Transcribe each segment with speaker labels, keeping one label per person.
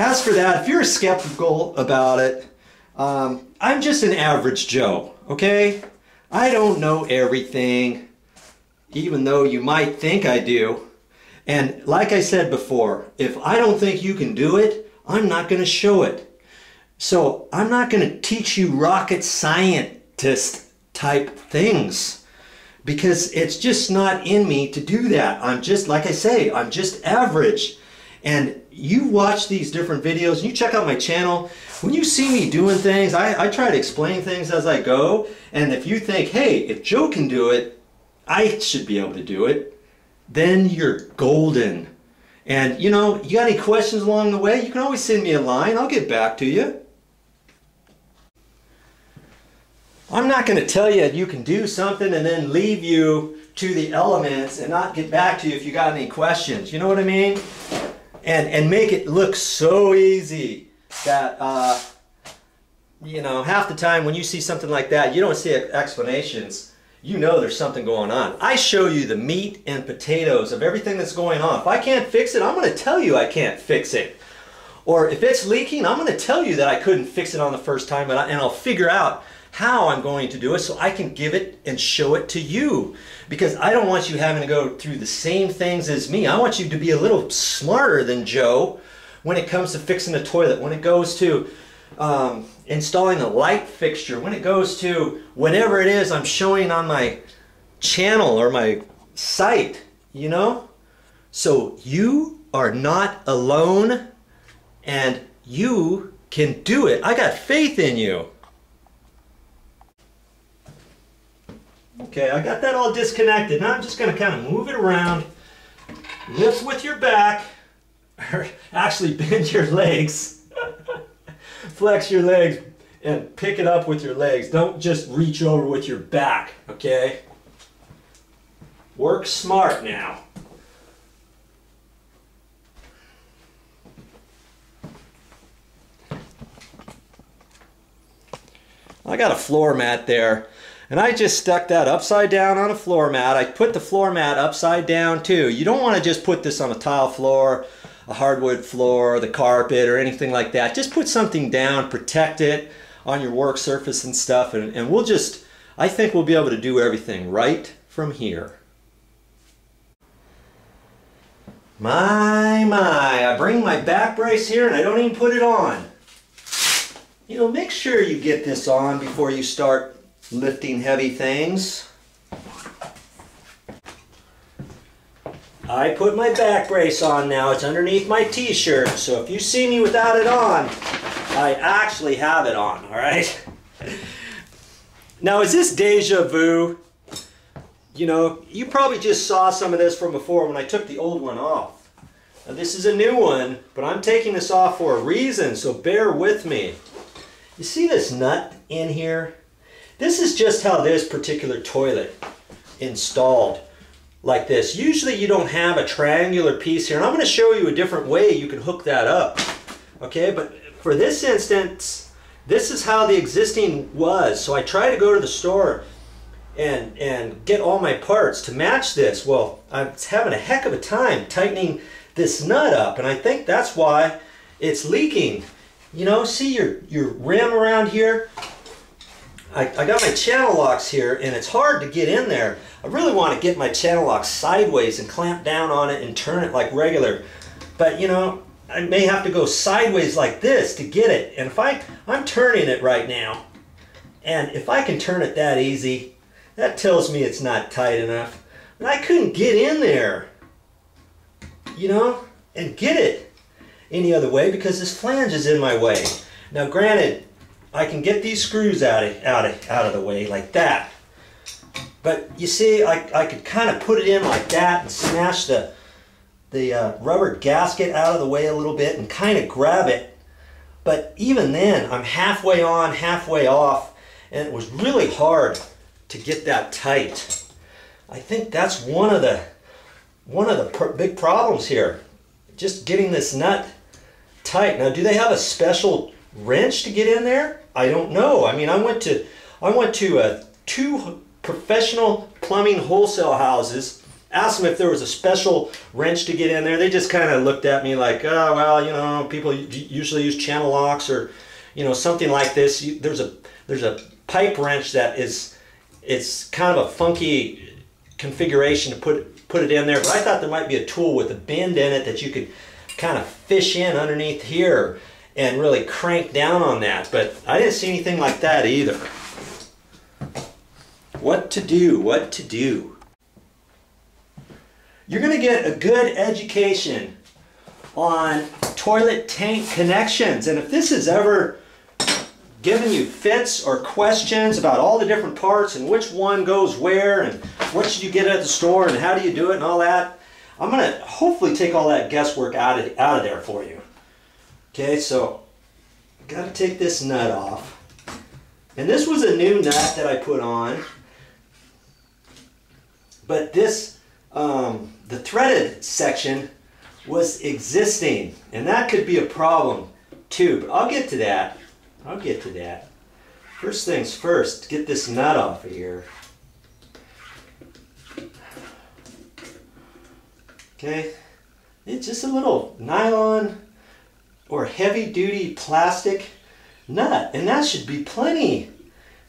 Speaker 1: as for that, if you're skeptical about it, um, I'm just an average Joe, okay? I don't know everything, even though you might think I do. And like I said before, if I don't think you can do it, I'm not going to show it. So I'm not going to teach you rocket scientist type things because it's just not in me to do that. I'm just, like I say, I'm just average. And you watch these different videos, and you check out my channel, when you see me doing things, I, I try to explain things as I go. And if you think, hey, if Joe can do it, I should be able to do it, then you're golden. And you know, you got any questions along the way, you can always send me a line, I'll get back to you. I'm not going to tell you that you can do something and then leave you to the elements and not get back to you if you got any questions. You know what I mean? And and make it look so easy that uh, you know half the time when you see something like that, you don't see explanations. You know there's something going on. I show you the meat and potatoes of everything that's going on. If I can't fix it, I'm going to tell you I can't fix it. Or if it's leaking, I'm going to tell you that I couldn't fix it on the first time, and, I, and I'll figure out how I'm going to do it so I can give it and show it to you. Because I don't want you having to go through the same things as me. I want you to be a little smarter than Joe when it comes to fixing a toilet, when it goes to um, installing a light fixture, when it goes to whatever it is I'm showing on my channel or my site, you know? So you are not alone and you can do it. I got faith in you. Okay, I got that all disconnected. Now I'm just going to kind of move it around. Lift with your back, or actually bend your legs. Flex your legs and pick it up with your legs. Don't just reach over with your back, okay? Work smart now. I got a floor mat there. And I just stuck that upside down on a floor mat. I put the floor mat upside down too. You don't want to just put this on a tile floor, a hardwood floor, the carpet, or anything like that. Just put something down, protect it on your work surface and stuff. And, and we'll just, I think we'll be able to do everything right from here. My, my, I bring my back brace here and I don't even put it on. You know, make sure you get this on before you start lifting heavy things. I put my back brace on now. It's underneath my t-shirt. So if you see me without it on, I actually have it on, all right? now, is this deja vu? You know, you probably just saw some of this from before when I took the old one off. Now, this is a new one, but I'm taking this off for a reason, so bear with me. You see this nut in here? This is just how this particular toilet installed like this. Usually you don't have a triangular piece here, and I'm going to show you a different way you can hook that up. Okay, but for this instance, this is how the existing was. So I try to go to the store and, and get all my parts to match this. Well, I'm having a heck of a time tightening this nut up, and I think that's why it's leaking. You know, see your, your rim around here? I, I got my channel locks here and it's hard to get in there. I really want to get my channel lock sideways and clamp down on it and turn it like regular. But you know, I may have to go sideways like this to get it. And if I, I'm turning it right now, and if I can turn it that easy, that tells me it's not tight enough. And I couldn't get in there, you know, and get it any other way because this flange is in my way. Now granted, I can get these screws out of, out of, out of the way like that. But you see, I, I could kind of put it in like that and smash the, the uh, rubber gasket out of the way a little bit and kind of grab it. But even then, I'm halfway on, halfway off, and it was really hard to get that tight. I think that's one of the one of the big problems here. Just getting this nut tight. Now, do they have a special wrench to get in there? I don't know. I mean, I went to I went to uh, two professional plumbing wholesale houses asked them if there was a special wrench to get in there. They just kind of looked at me like, oh, well, you know, people usually use channel locks or, you know, something like this. There's a there's a pipe wrench that is it's kind of a funky configuration to put put it in there. But I thought there might be a tool with a bend in it that you could kind of fish in underneath here and really crank down on that. But I didn't see anything like that either. What to do? What to do? You're going to get a good education on toilet tank connections. And if this is ever giving you fits or questions about all the different parts and which one goes where and what should you get at the store and how do you do it and all that, I'm going to hopefully take all that guesswork out of, out of there for you. Okay, so got to take this nut off. And this was a new nut that I put on. But this, um, the threaded section was existing. And that could be a problem too. But I'll get to that. I'll get to that. First things first, get this nut off of here. Okay, it's just a little nylon or heavy duty plastic nut and that should be plenty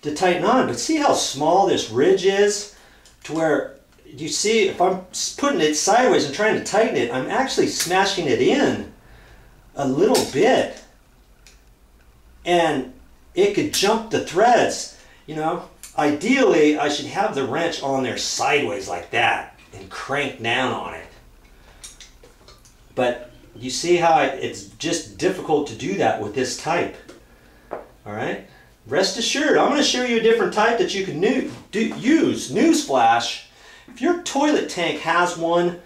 Speaker 1: to tighten on. But see how small this ridge is to where you see if I'm putting it sideways and trying to tighten it, I'm actually smashing it in a little bit and it could jump the threads. You know, ideally I should have the wrench on there sideways like that and crank down on it. But you see how it's just difficult to do that with this type. All right. Rest assured, I'm going to show you a different type that you can new, do, use. Newsflash, if your toilet tank has one,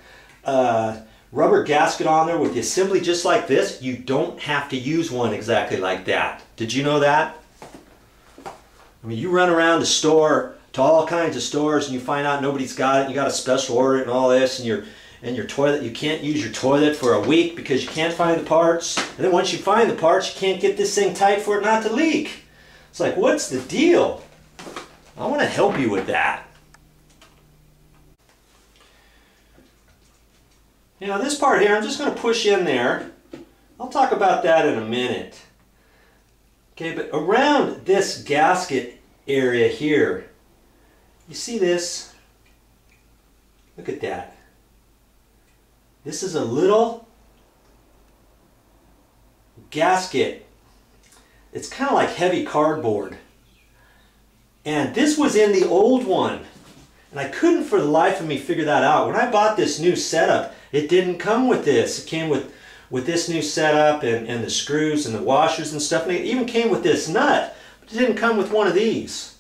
Speaker 1: uh, rubber gasket on there with the assembly just like this, you don't have to use one exactly like that. Did you know that? I mean, you run around the store to all kinds of stores and you find out nobody's got it, you got a special order and all this, and your and your toilet, you can't use your toilet for a week because you can't find the parts. And then once you find the parts, you can't get this thing tight for it not to leak. It's like, what's the deal? I want to help you with that. You know, this part here, I'm just going to push in there. I'll talk about that in a minute. Okay, but around this gasket area here, you see this? Look at that. This is a little gasket. It's kind of like heavy cardboard. And this was in the old one. And I couldn't for the life of me figure that out. When I bought this new setup, it didn't come with this. It came with, with this new setup and, and the screws and the washers and stuff. And it even came with this nut, but it didn't come with one of these.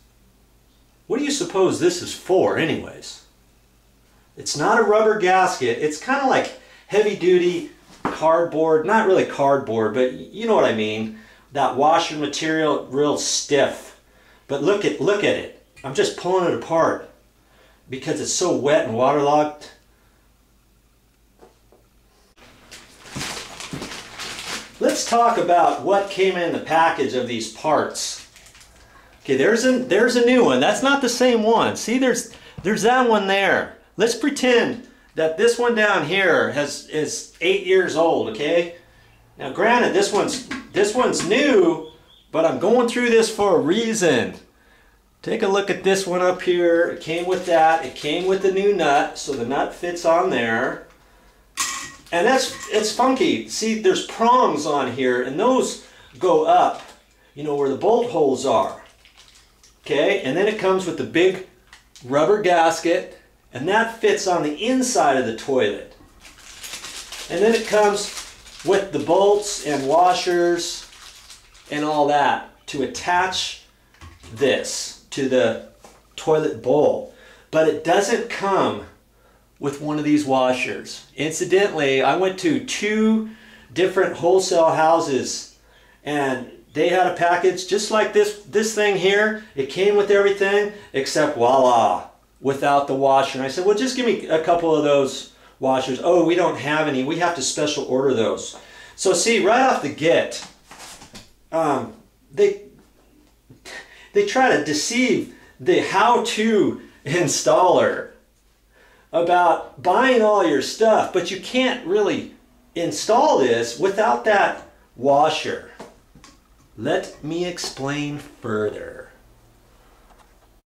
Speaker 1: What do you suppose this is for anyways? It's not a rubber gasket. It's kind of like heavy duty cardboard, not really cardboard, but you know what I mean. That washer material, real stiff. But look at, look at it. I'm just pulling it apart because it's so wet and waterlogged. Let's talk about what came in the package of these parts. Okay, there's a, there's a new one. That's not the same one. See, there's, there's that one there. Let's pretend that this one down here has, is eight years old, okay? Now granted, this one's, this one's new, but I'm going through this for a reason. Take a look at this one up here. It came with that. It came with the new nut, so the nut fits on there. And that's, it's funky. See, there's prongs on here, and those go up, you know, where the bolt holes are. Okay, and then it comes with the big rubber gasket, and that fits on the inside of the toilet. And then it comes with the bolts and washers and all that to attach this to the toilet bowl. But it doesn't come with one of these washers. Incidentally, I went to two different wholesale houses and they had a package just like this this thing here. It came with everything except voila, without the washer. And I said, well, just give me a couple of those washers. Oh, we don't have any. We have to special order those. So see, right off the get, um, they they try to deceive the how-to installer about buying all your stuff, but you can't really install this without that washer. Let me explain further.